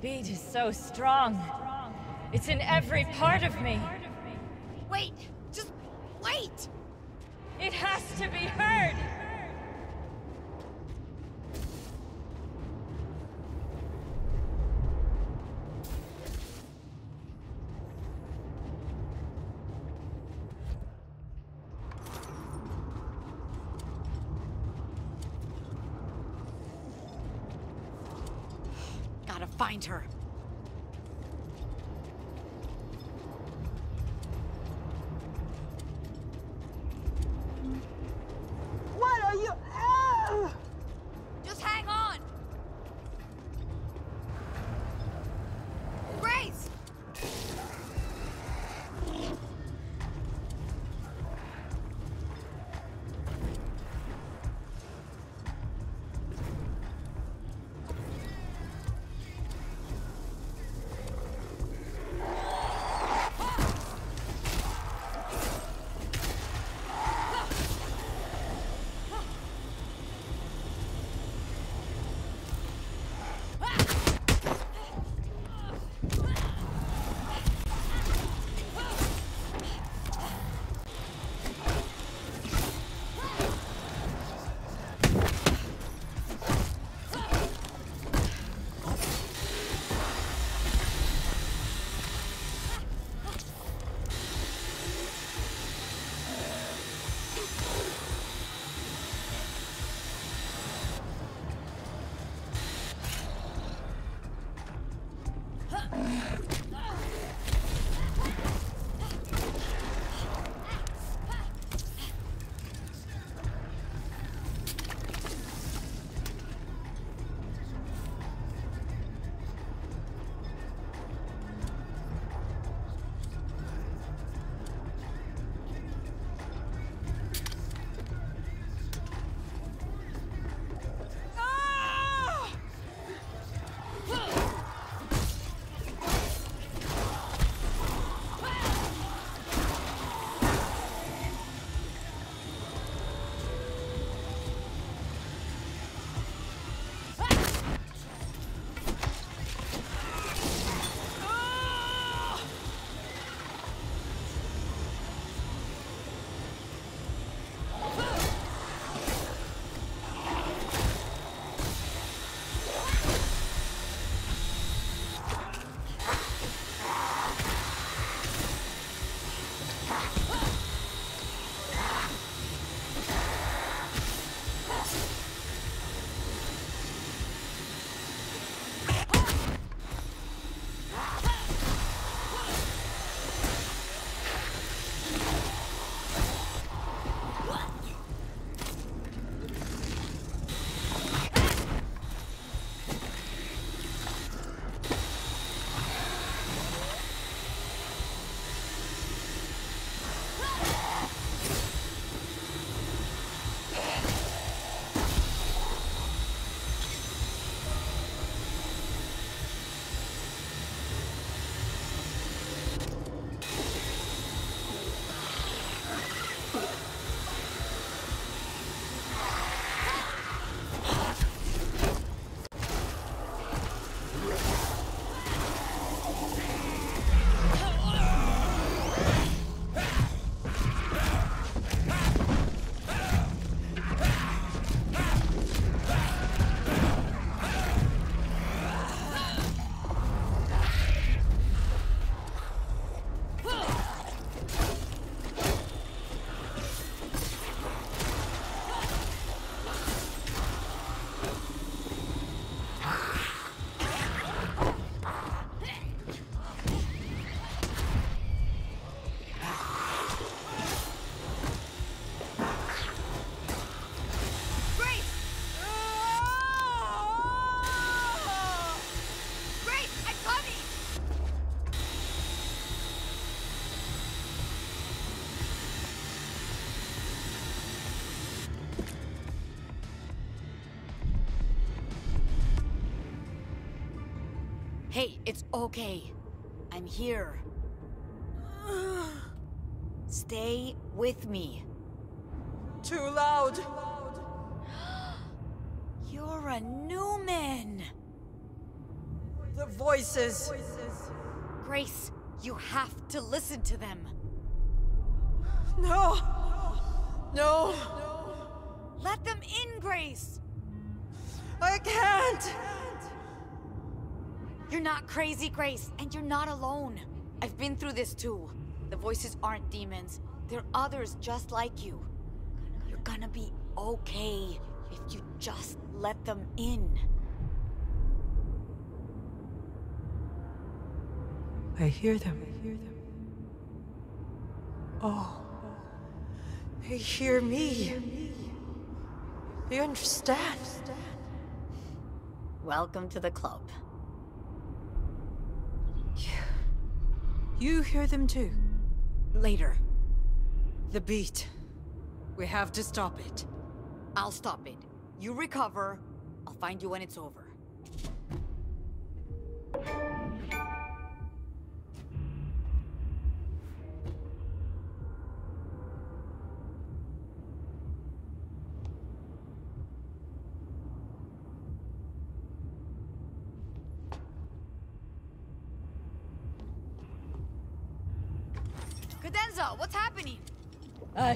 beat is so strong. It's in every part of me. Wait! Just wait! It has to be heard! Hey, it's okay. I'm here. Stay with me. Too loud. You're a Numen! The voices. Grace, you have to listen to them. No. No. Let them in, Grace! I can't. You're not crazy, Grace, and you're not alone. I've been through this too. The voices aren't demons, they're others just like you. You're gonna be okay if you just let them in. I hear them. I hear them. Oh. They hear me. They understand. Welcome to the club. You hear them too. Later, The beat. We have to stop it. I'll stop it. You recover. I'll find you when it's over.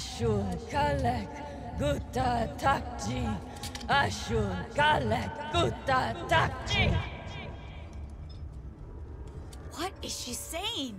Ashur Kalek Guta Takji. Ashur Kalek Guta Takji. What is she saying?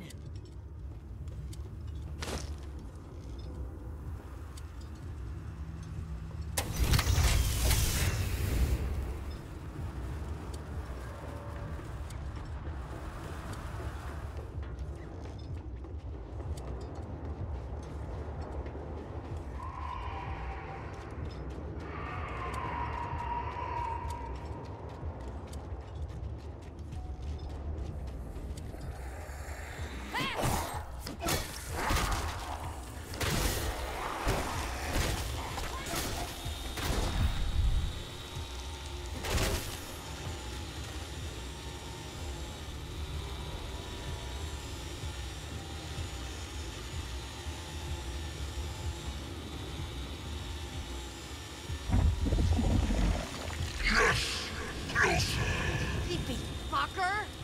根儿。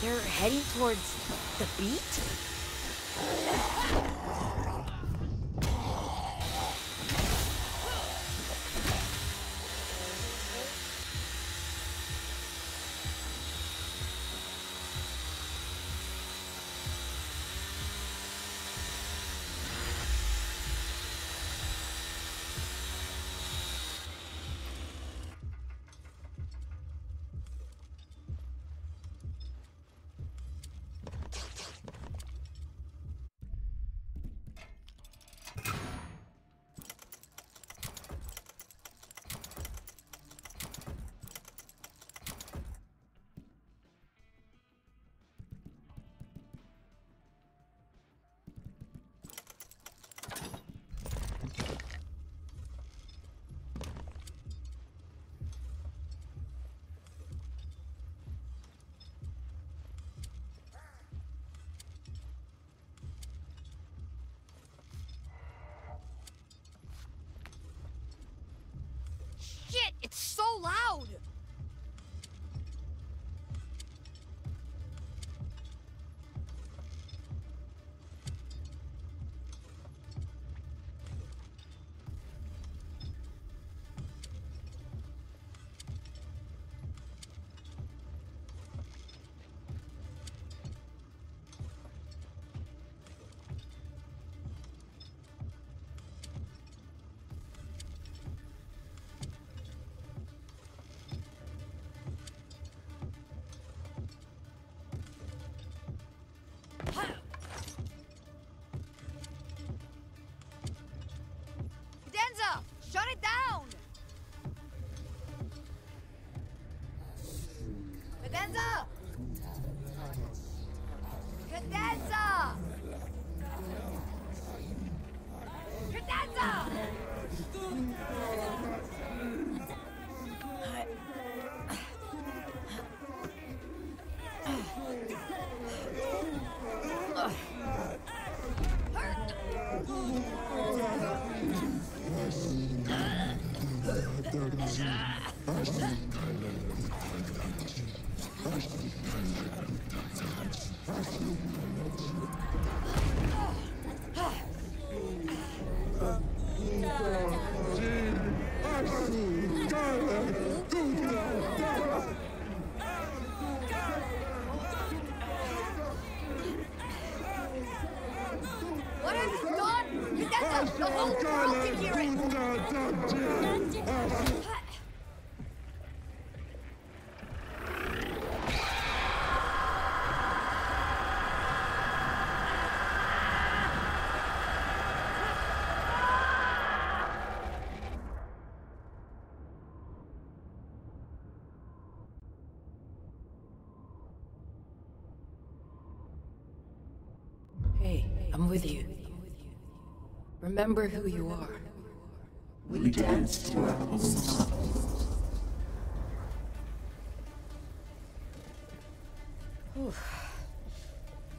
They're heading towards the beat? Shut it down! The whole world can hear it! Hey, I'm with you. Remember who you are. We dance to our own song.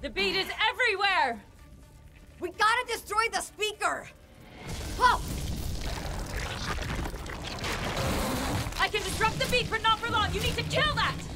The beat is everywhere! We gotta destroy the speaker! Oh! I can disrupt the beat, but not for long. You need to kill that!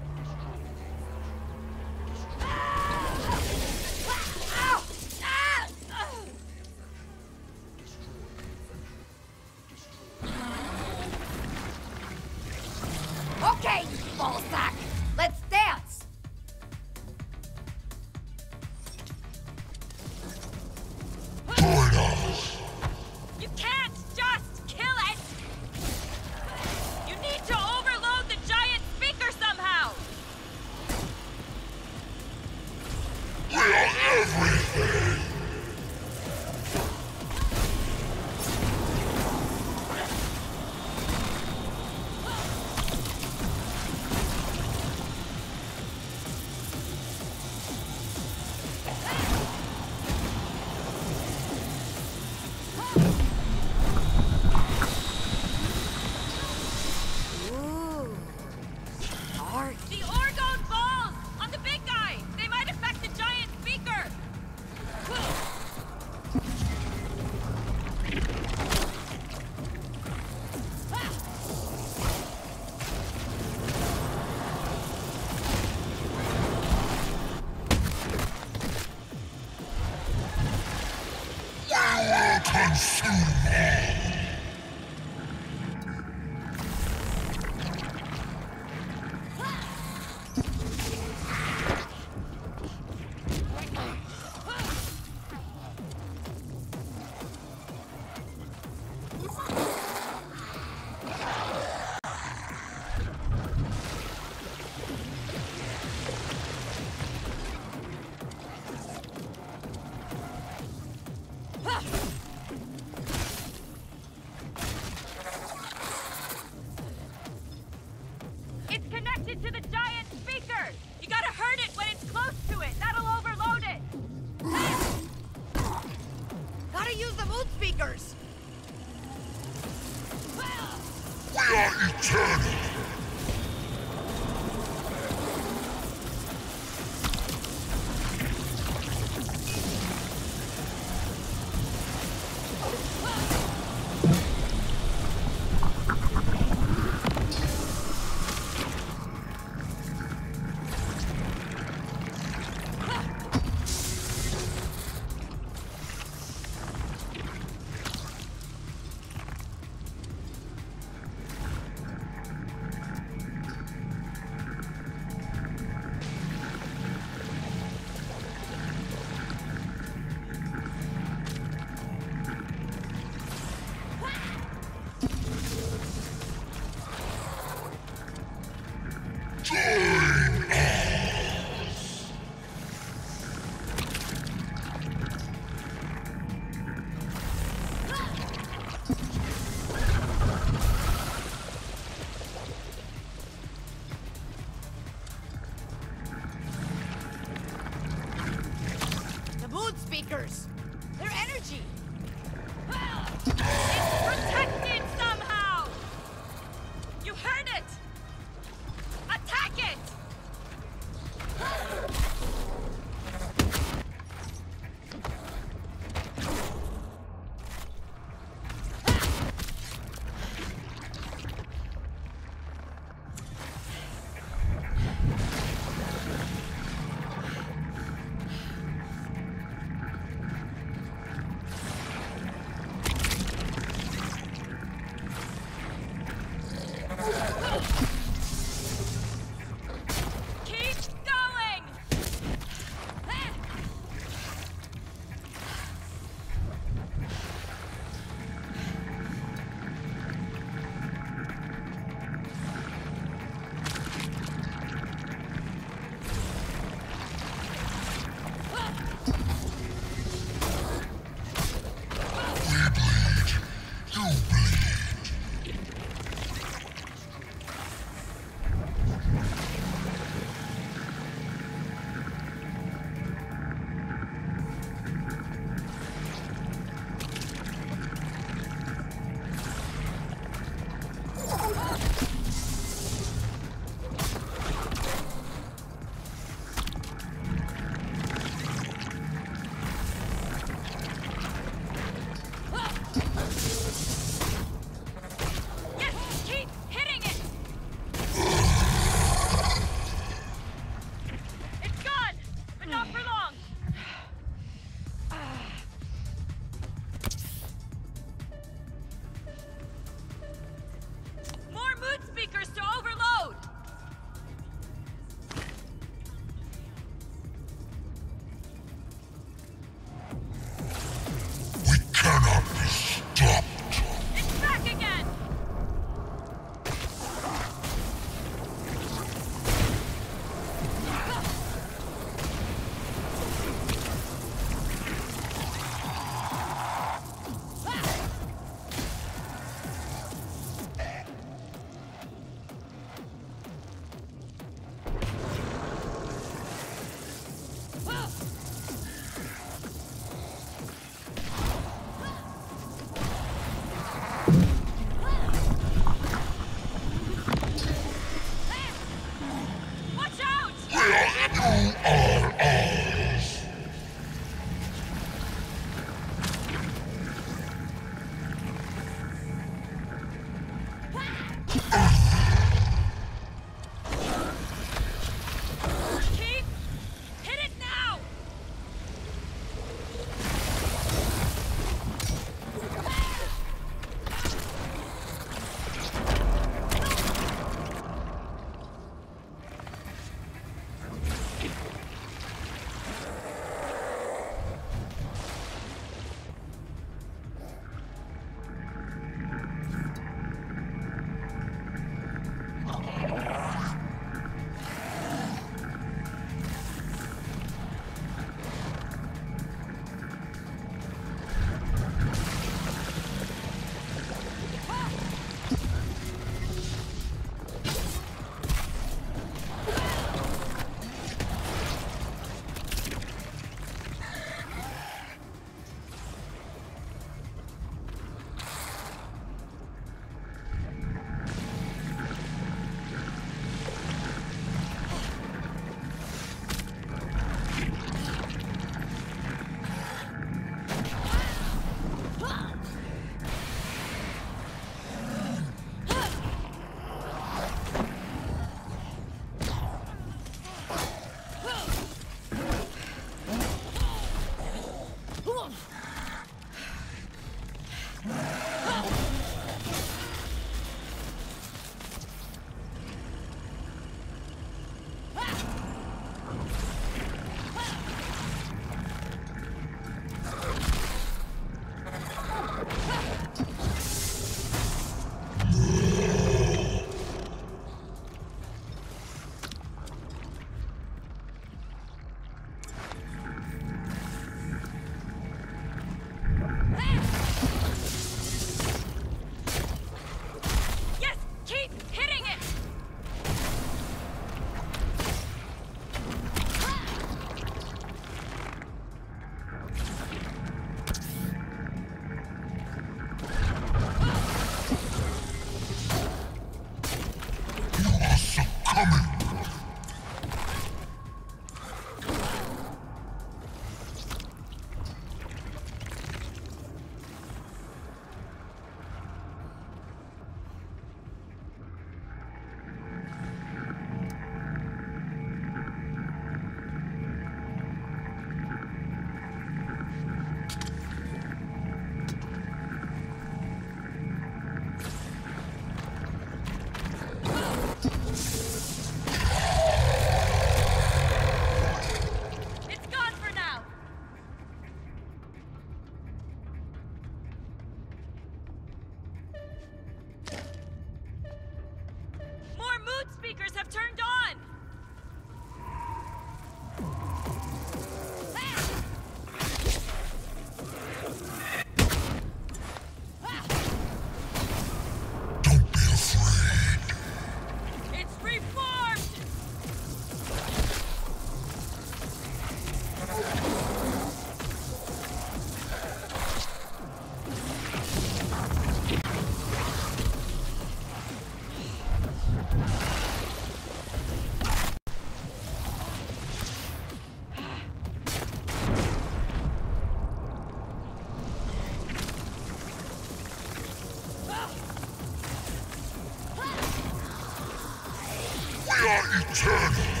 Eternal.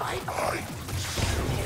You